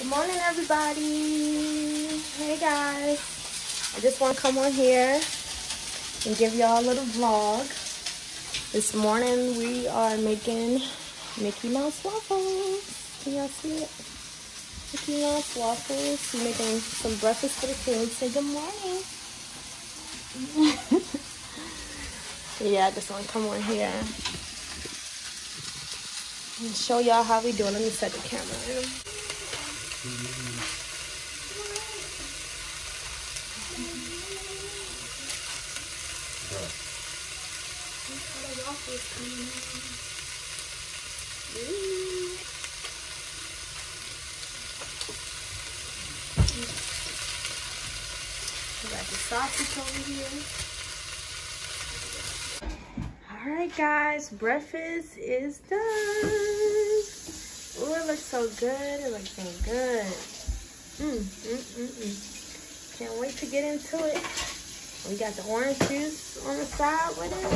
Good morning, everybody. Hey, guys. I just want to come on here and give y'all a little vlog. This morning, we are making Mickey Mouse waffles. Can y'all see it? Mickey Mouse waffles. We're making some breakfast for the kids. Say good morning. yeah, I just want to come on here and show y'all how we doing. Let me set the camera. We got the sausage over here. All right, guys, breakfast is done. Oh, it looks so good. It looks so good. Mm, mm, mm, mm. Can't wait to get into it. We got the orange juice on the side with it.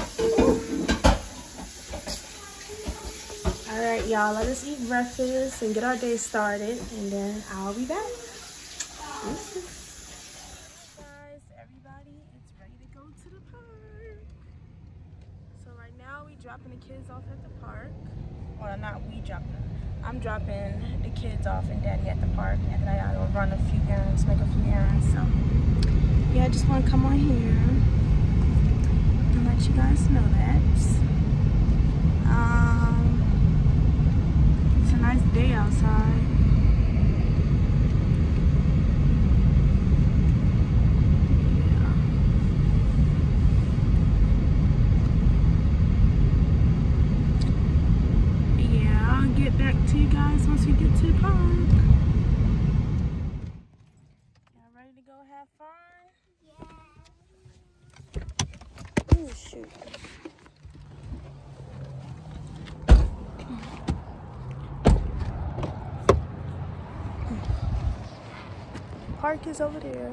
All right, y'all, let us eat breakfast and get our day started, and then I'll be back everybody, it's ready to go to the park. So right now, we dropping the kids off at the park. Well, not we dropping. I'm dropping the kids off and daddy at the park, and then I gotta go run a few errands, make a few errands. So, yeah, I just want to come on here and let you guys know that. Um, it's a nice day outside. Yeah. Yeah, I'll get to you guys once we get to the park. Y'all ready to go have fun? Yeah. Oh shoot. Park is over there.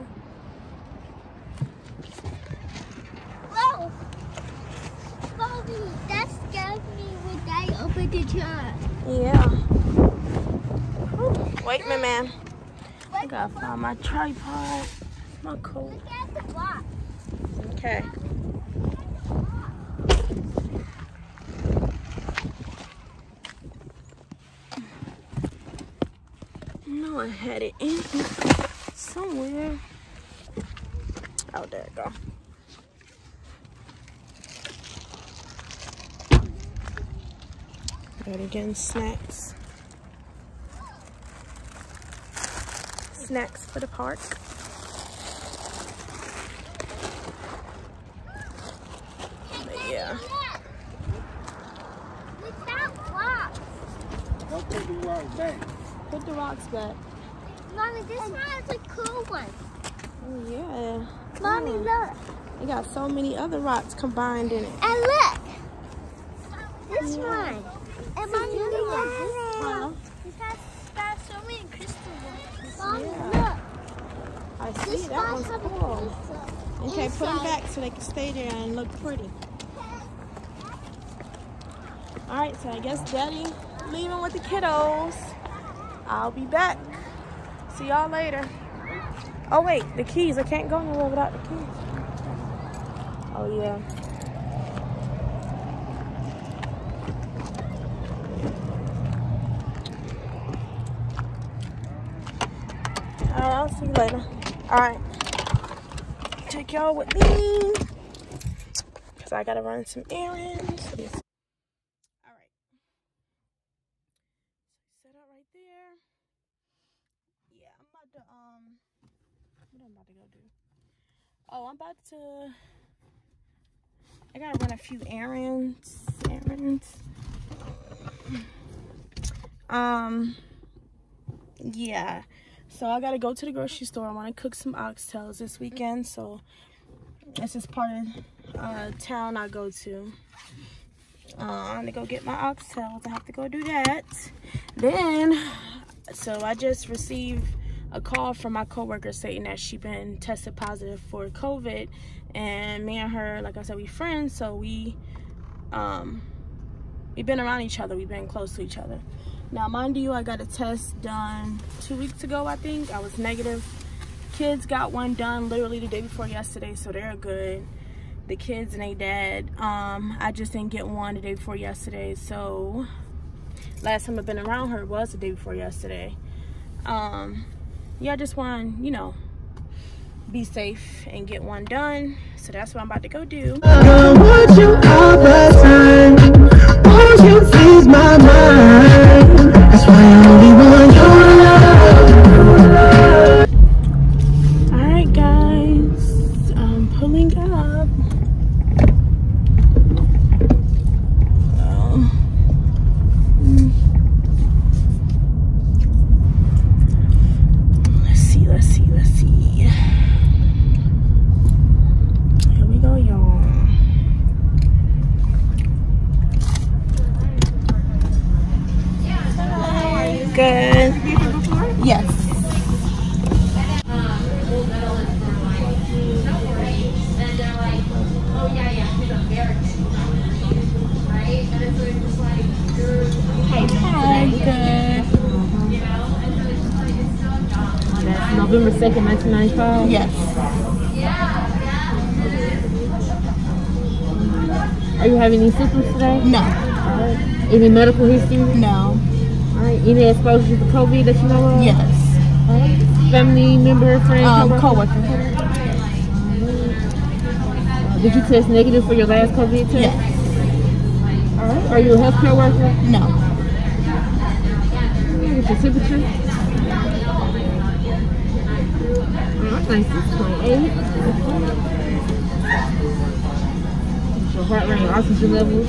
Whoa! Bobby, that scared me when I opened the jar. Yeah. Ooh, Wait, my man. I gotta find my tripod. My coat. Look at the box. Okay. No, I had it in somewhere. Oh, there it go. Got again snacks. Snacks for the park. But yeah. Look that box. Don't put the rock back. Put the rocks back. Mommy, this one is a cool one. Oh yeah. Mommy, Yeah. look. It got so many other rocks combined in it. And look. This Yeah. one. And mommy, look at this Huh? one. It has got so many crystal ones. Mommy, Yeah. I look. see This Okay, put them back so they can stay there and look pretty. All right, so I guess Daddy leaving with the kiddos. I'll be back. See y'all later. Oh wait, the keys. I can't go anywhere without the keys. Oh yeah. All right, I'll see you later. All right. Take y'all with me. Because I got to run some errands. All right. Set up right there. Yeah, I'm about to, um, what am I'm about to go do? Oh, I'm about to, I got to run a few errands. Errands. Um, yeah. So I gotta go to the grocery store. I want to cook some oxtails this weekend. So this is part of uh, town I go to. Uh, I'm gonna go get my oxtails. I have to go do that. Then, so I just received a call from my coworker saying that she been tested positive for COVID, and me and her, like I said, we friends. So we, um, we've been around each other. We've been close to each other. Now, mind you, I got a test done two weeks ago, I think. I was negative. Kids got one done literally the day before yesterday, so they're good. The kids and they dad. Um, I just didn't get one the day before yesterday, so last time I've been around her was the day before yesterday. Um, yeah, I just want you know, be safe and get one done. So that's what I'm about to go do. November 2nd, 1995. Yes. Are you having any symptoms today? No. Any medical history? No. Any exposure to COVID that you know of? Yes. Family member, friend, Um, coworker? coworker. Did you test negative for your last COVID test? Yes. Alright. Are you a healthcare worker? No. What's your temperature? Alright, 96.8. What's your heart rate, oxygen level?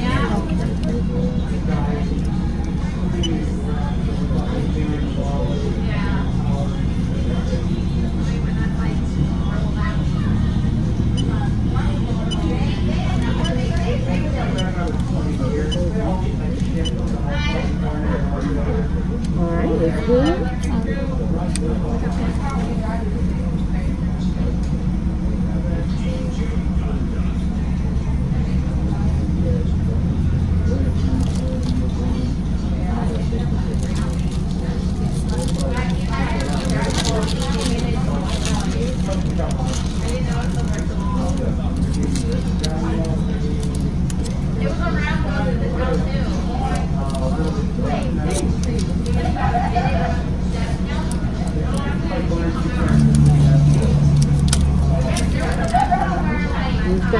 Alright, that's good.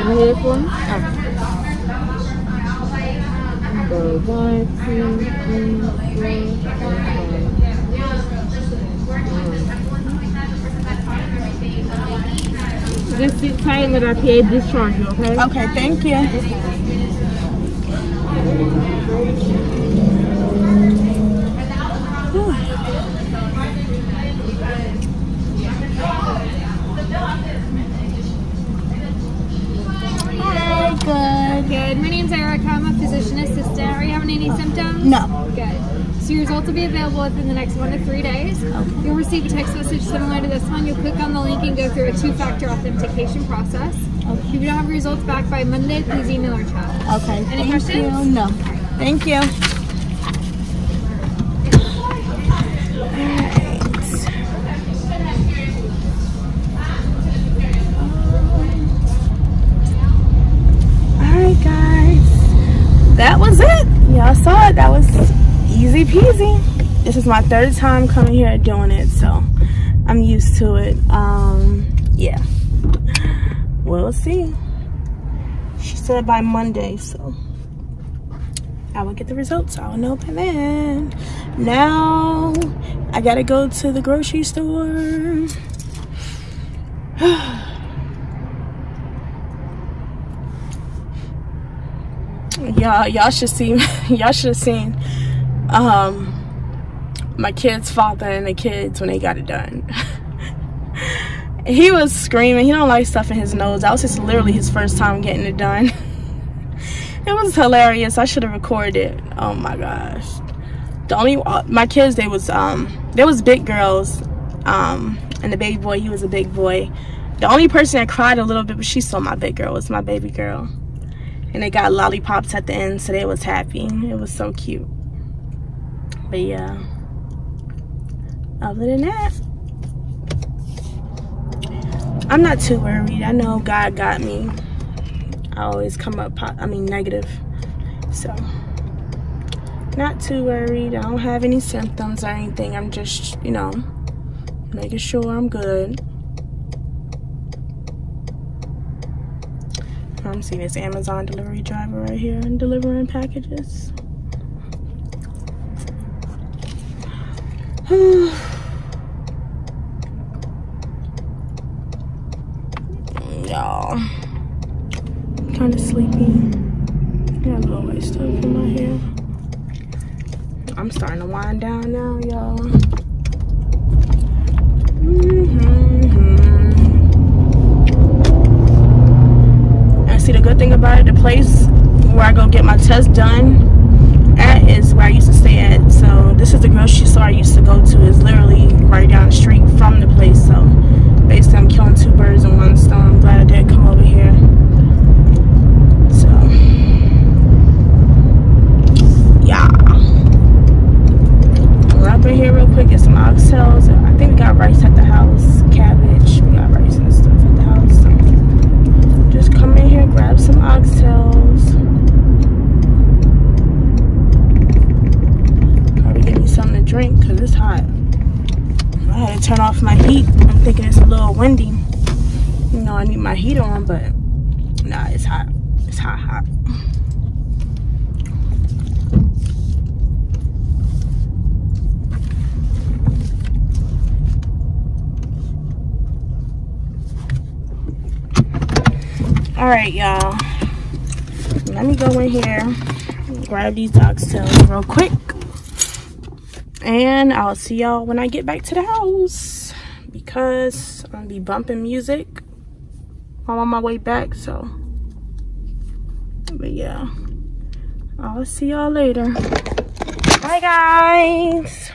You stand ahead for me? Go one, two, three, four, five. Just sit tight and let our discharge okay? Okay, thank you. Good. Good. My name's Erica. I'm a physician assistant. Are you having any symptoms? No. Good. So your results will be available within the next one to three days. You'll receive a text message similar to this one. You'll click on the link and go through a two-factor authentication process. Okay. If you don't have results back by Monday, please email or chat. Okay. Any thank questions? You. No. Thank you. Was it. Y'all saw it. That was easy peasy. This is my third time coming here doing it, so I'm used to it. Um yeah. We'll see. She said by Monday, so I will get the results. I will know by then. Now I gotta go to the grocery store. y'all, y'all should see. Y'all should have seen um my kid's father and the kids when they got it done. he was screaming. He don't like stuff in his nose. That was just literally his first time getting it done. it was hilarious. I should have recorded. Oh my gosh. The only uh, my kids they was um there was big girls um and the baby boy he was a big boy. The only person that cried a little bit but she's still my big girl was my baby girl. And they got lollipops at the end so they was happy. It was so cute. But yeah. Other than that, I'm not too worried. I know God got me. I always come up, I mean, negative. So, not too worried. I don't have any symptoms or anything. I'm just, you know, making sure I'm good. I'm seeing this Amazon delivery driver right here and delivering packages. Y'all, kind of sleepy. Got a little white stuff in my hair. I'm starting to wind down now, y'all. Place where I go get my test done at is where I used to stay at. So this is the grocery store I used to go to. is literally right down the street from the place. So basically I'm killing two birds in one stone. I'm glad I did come over here. So yeah. We're up in here real quick, get some oxtails. I think we got rice at the house, cabbage. We got rice and stuff at the house. So just come in here, grab some oxtails. something to drink because it's hot. I had to turn off my heat. I'm thinking it's a little windy. You know, I need my heat on, but nah, it's hot. It's hot, hot. All right, y'all. Let me go in here, grab these oxtails real quick and I'll see y'all when I get back to the house because I'm gonna be bumping music I'm on my way back so. But yeah. I'll see y'all later. Bye guys